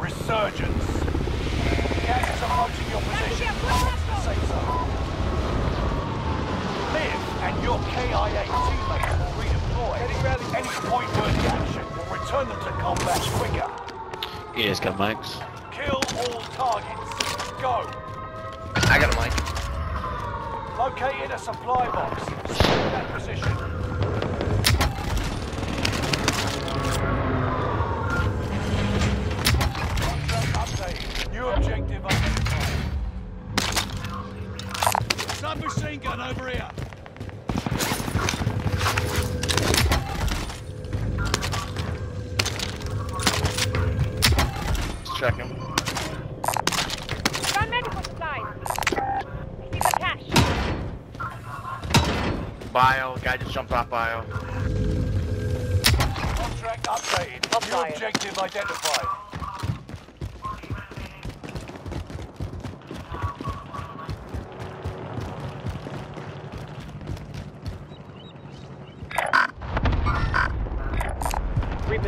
Resurgence. Gangs are marching your position. Safe zone. Live and your KIA teammates will redeploy. Any point-worthy action will return them to combat quicker. Yes, got Max. Kill all targets. Go. I got a mic. Located a supply box. That position. Gun over here. Just checking. Got medical supplies. Keep the cash. Bio. Guy just jumped off bio. Contract updated. New objective identified.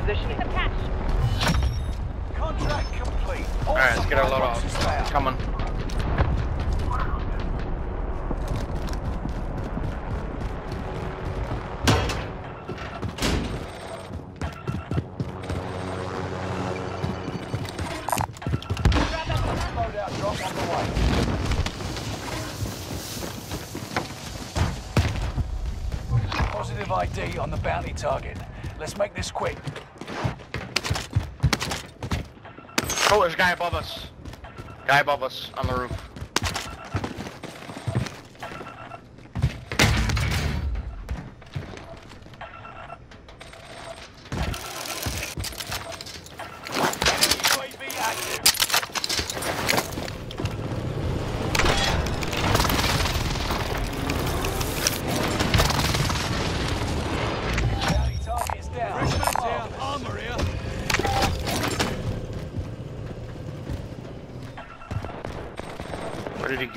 Repositioning. The cash. Contract complete. All Alright, let's get our load off. found. Coming. On. Positive ID on the bounty target. Let's make this quick. Oh, there's a guy above us. Guy above us on the roof.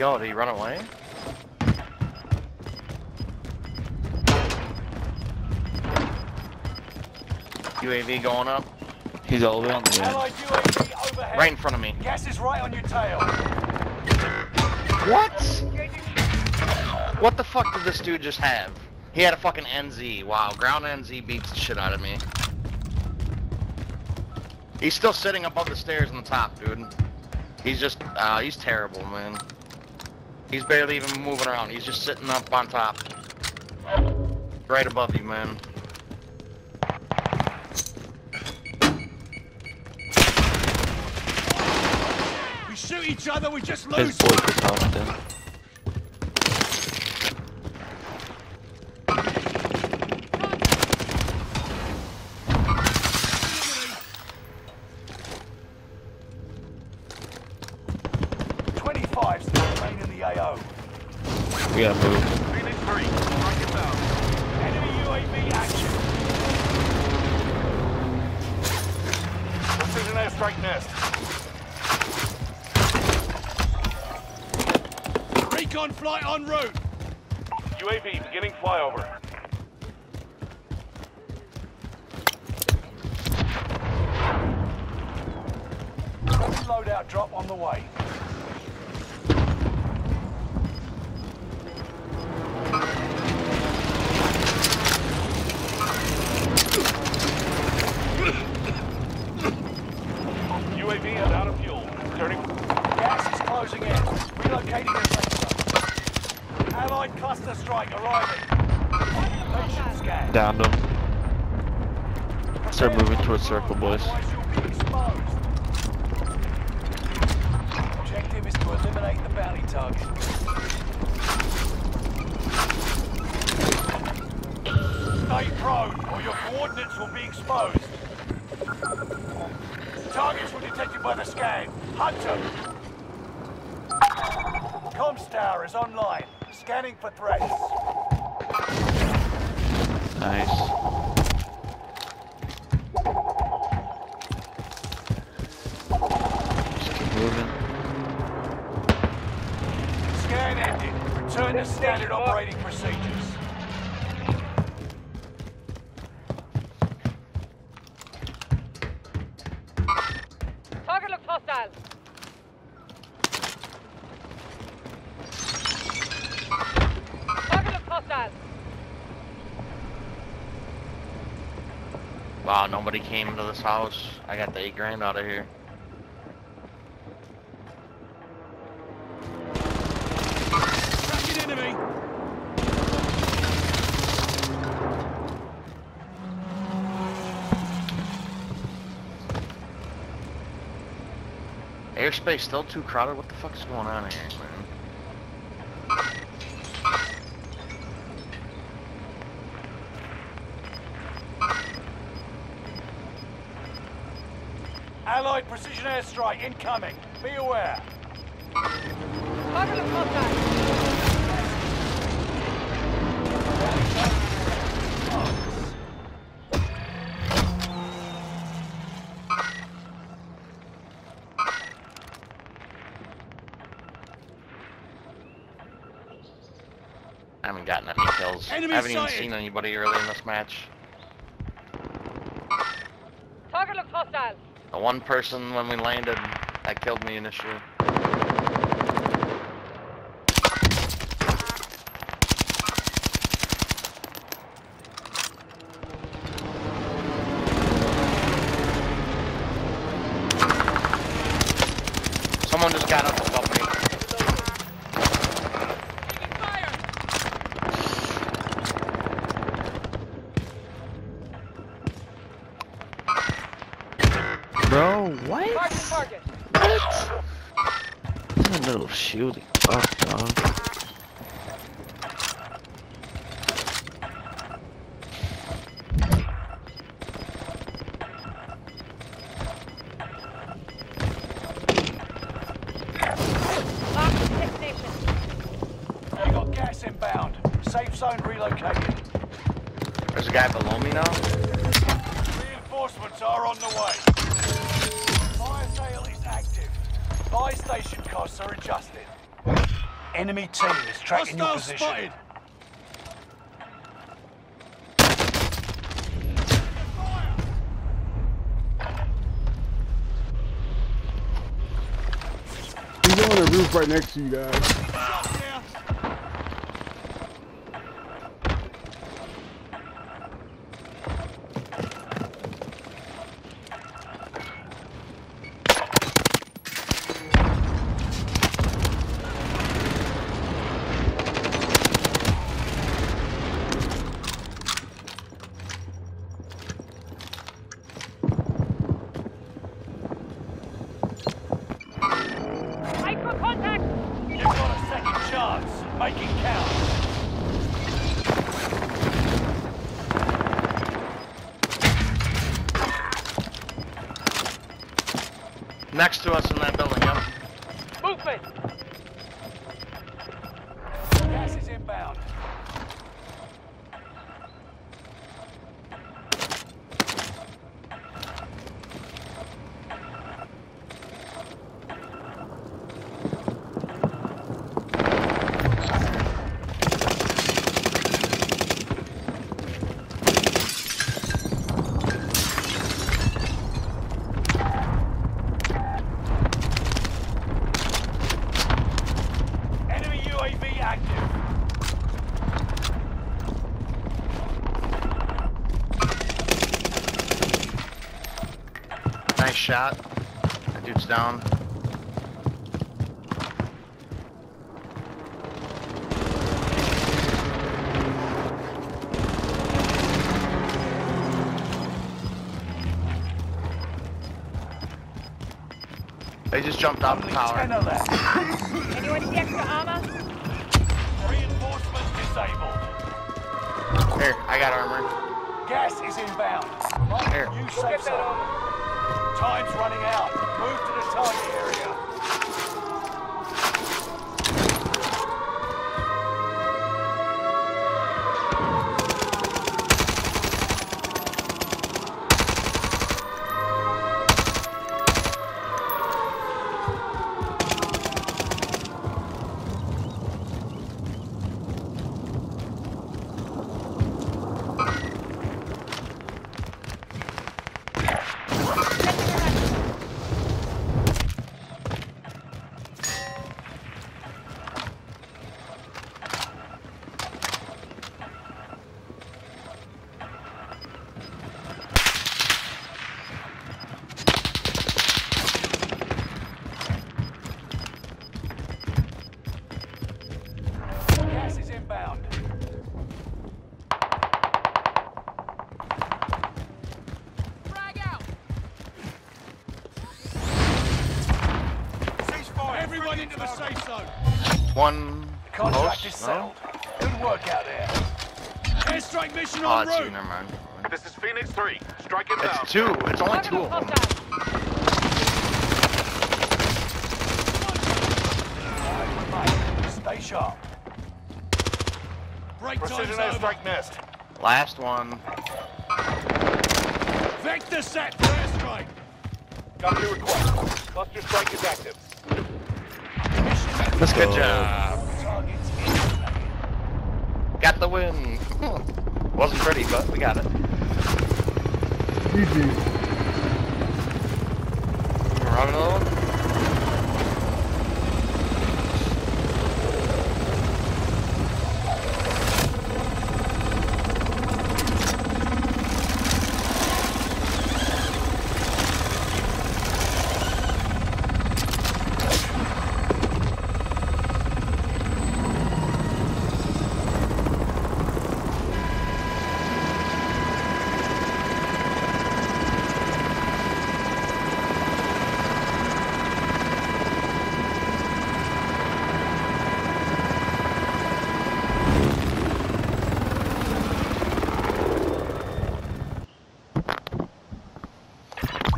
Where did he go? Run away? UAV going up. He's all the way on the end. UAV. Right in front of me. Gas is right on your tail. What? What the fuck did this dude just have? He had a fucking NZ. Wow, ground NZ beats the shit out of me. He's still sitting above the stairs on the top, dude. He's just, uh, he's terrible, man. He's barely even moving around. He's just sitting up on top. Right above you, man. We shoot each other, we just His lose. Gotta move. Phoenix 3, strike it. Enemy UAV action. Nest. Recon flight en route. UAV beginning flyover. Loadout drop on the way. Circle, boys. Otherwise you'll be exposed. Objective is to eliminate the bounty target. Stay prone, or your coordinates will be exposed. Targets were detected by the scan. Hunt them. Comms tower is online. Scanning for threats. Nice. Moving. Scan ended. Return to standard operating procedures. Target looks hostile. Target looks hostile. Wow, nobody came into this house. I got the eight grand out of here. Airspace still too crowded. What the fuck is going on here, man? Allied precision airstrike incoming. Be aware. Target looks I haven't gotten any kills. Enemy I haven't even seen anybody early in this match. Target looks hostile. The one person when we landed that killed me initially. Someone just got up above me. Bro, what? Mark the target. What? This a little shooting. Fuck, dog. Lock the tip station. We got gas inbound. Safe zone relocated. There's a guy below me now. Reinforcements are on the way. Buy station costs are adjusted. Enemy team is tracking your position. He's on the roof right next to you guys. Next to us in that building, yep. Movement. Gas is inbound. Enemy UAV active. Nice shot. That dude's down. They just jumped off the Only tower. ten are left. Anyone see extra armor? Reinforcements disabled. Here, I got armor. Gas is inbound. Here. You safe get zone. Time's running out. Move to the target area. Airstrike Oh, on that's you, route. never mind. This is Phoenix 3. Strike inbound. It's two. It's only two of them. Stay sharp. Break Precision airstrike missed. Last one. Vector set for airstrike. Copy request. Cluster strike is active. Let's Good go. job. Got the win. Wasn't pretty, but we got it. GG. Run another one?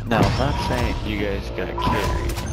Now, I'm not saying you guys got carried.